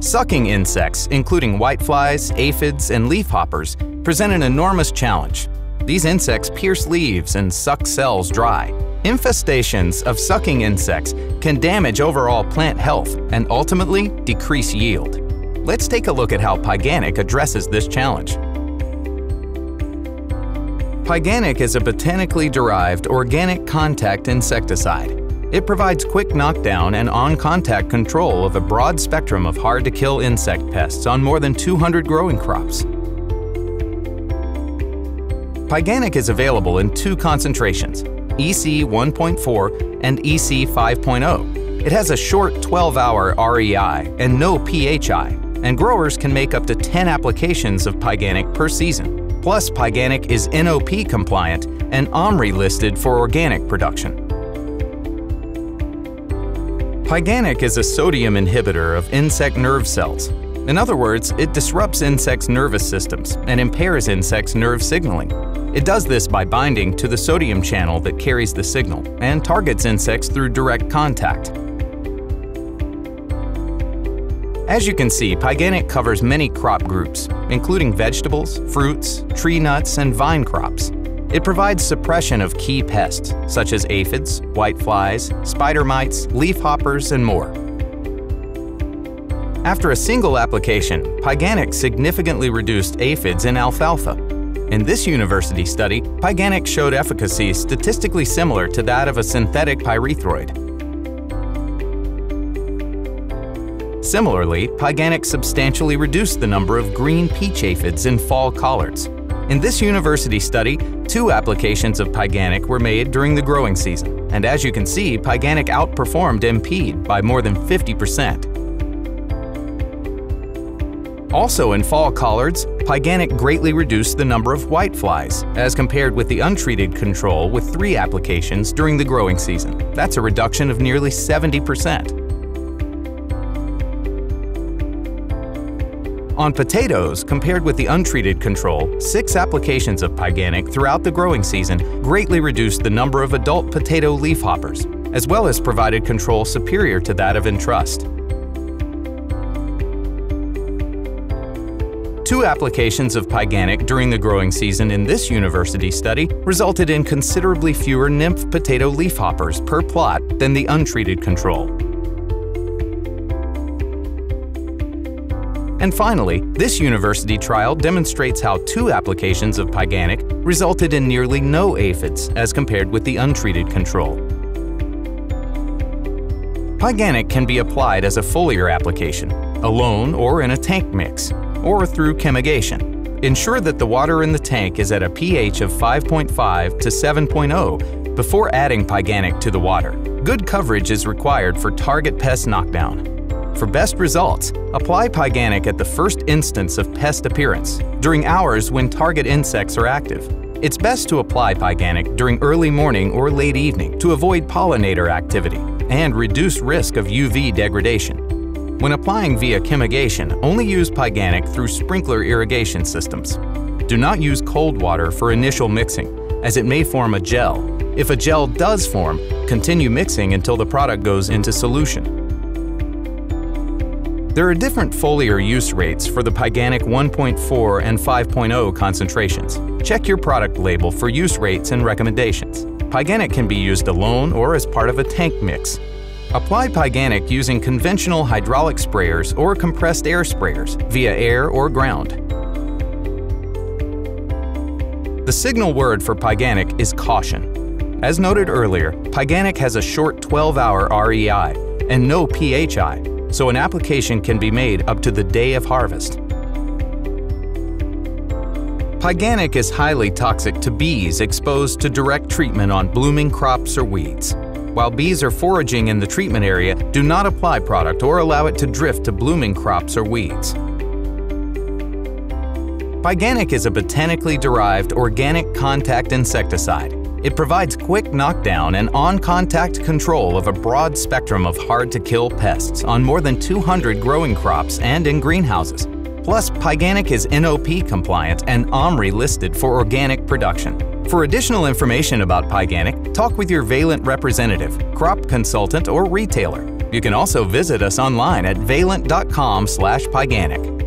Sucking insects, including whiteflies, aphids, and leafhoppers, present an enormous challenge. These insects pierce leaves and suck cells dry. Infestations of sucking insects can damage overall plant health and ultimately decrease yield. Let's take a look at how Pyganic addresses this challenge. Pyganic is a botanically derived organic contact insecticide. It provides quick knockdown and on-contact control of a broad spectrum of hard-to-kill insect pests on more than 200 growing crops. Pyganic is available in two concentrations, EC 1.4 and EC 5.0. It has a short 12-hour REI and no PHI, and growers can make up to 10 applications of Pyganic per season. Plus, Pyganic is NOP compliant and OMRI listed for organic production. Pyganic is a sodium inhibitor of insect nerve cells. In other words, it disrupts insects' nervous systems and impairs insects' nerve signaling. It does this by binding to the sodium channel that carries the signal and targets insects through direct contact. As you can see, Pyganic covers many crop groups, including vegetables, fruits, tree nuts, and vine crops. It provides suppression of key pests, such as aphids, whiteflies, spider mites, leafhoppers, and more. After a single application, Pyganic significantly reduced aphids in alfalfa. In this university study, Pyganic showed efficacy statistically similar to that of a synthetic pyrethroid. Similarly, Pyganic substantially reduced the number of green peach aphids in fall collards. In this university study, Two applications of Pyganic were made during the growing season, and as you can see, Pyganic outperformed M-Pede by more than 50%. Also in fall collards, Pyganic greatly reduced the number of whiteflies, as compared with the untreated control with three applications during the growing season. That's a reduction of nearly 70%. On potatoes, compared with the untreated control, six applications of Pyganic throughout the growing season greatly reduced the number of adult potato leafhoppers, as well as provided control superior to that of Entrust. Two applications of Pyganic during the growing season in this university study resulted in considerably fewer nymph potato leafhoppers per plot than the untreated control. And finally, this university trial demonstrates how two applications of Pyganic resulted in nearly no aphids as compared with the untreated control. Pyganic can be applied as a foliar application, alone or in a tank mix, or through chemigation. Ensure that the water in the tank is at a pH of 5.5 to 7.0 before adding Pyganic to the water. Good coverage is required for target pest knockdown. For best results, apply Pyganic at the first instance of pest appearance, during hours when target insects are active. It's best to apply Pyganic during early morning or late evening to avoid pollinator activity and reduce risk of UV degradation. When applying via chemigation, only use Pyganic through sprinkler irrigation systems. Do not use cold water for initial mixing, as it may form a gel. If a gel does form, continue mixing until the product goes into solution. There are different foliar use rates for the Pyganic 1.4 and 5.0 concentrations. Check your product label for use rates and recommendations. Pyganic can be used alone or as part of a tank mix. Apply Pyganic using conventional hydraulic sprayers or compressed air sprayers via air or ground. The signal word for Pyganic is caution. As noted earlier, Pyganic has a short 12-hour REI and no PHI, so an application can be made up to the day of harvest. Pyganic is highly toxic to bees exposed to direct treatment on blooming crops or weeds. While bees are foraging in the treatment area, do not apply product or allow it to drift to blooming crops or weeds. Pyganic is a botanically derived organic contact insecticide it provides quick knockdown and on-contact control of a broad spectrum of hard-to-kill pests on more than 200 growing crops and in greenhouses. Plus, Pyganic is NOP compliant and OMRI listed for organic production. For additional information about Pyganic, talk with your Valent representative, crop consultant, or retailer. You can also visit us online at valent.com/pyganic.